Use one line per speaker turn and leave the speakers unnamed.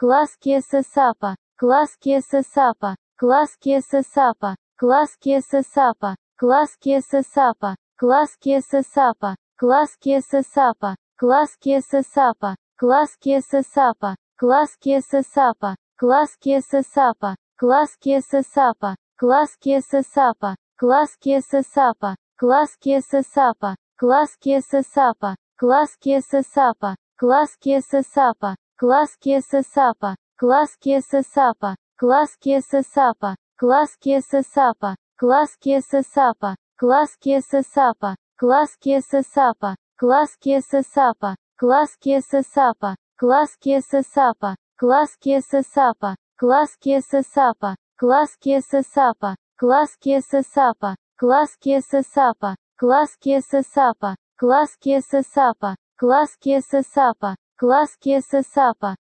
класкеса сапа, класкеса сапа, класкеса сапа, класкеса сапа, класкеса сапа, класкеса сапа, класкеса сапа, класкеса сапа, класкеса сапа, класкеса сапа, класкеса сапа, класкеса сапа, класкеса сапа, класкеса сапа, класкеса сапа, класкеса сапа, класкеса сапа, класкеса сапа, класкеса сапа, класкеса сапа, класкеса сапа, класкеса сапа, класкеса сапа, класкеса сапа, класкеса сапа, класкеса сапа, класкеса сапа, класкеса сапа, класкеса сапа, класкеса сапа, класкеса сапа, класкеса сапа, класкеса сапа, класкеса сапа, класкеса сапа, Класс Кесесапа, класс Кесесапа.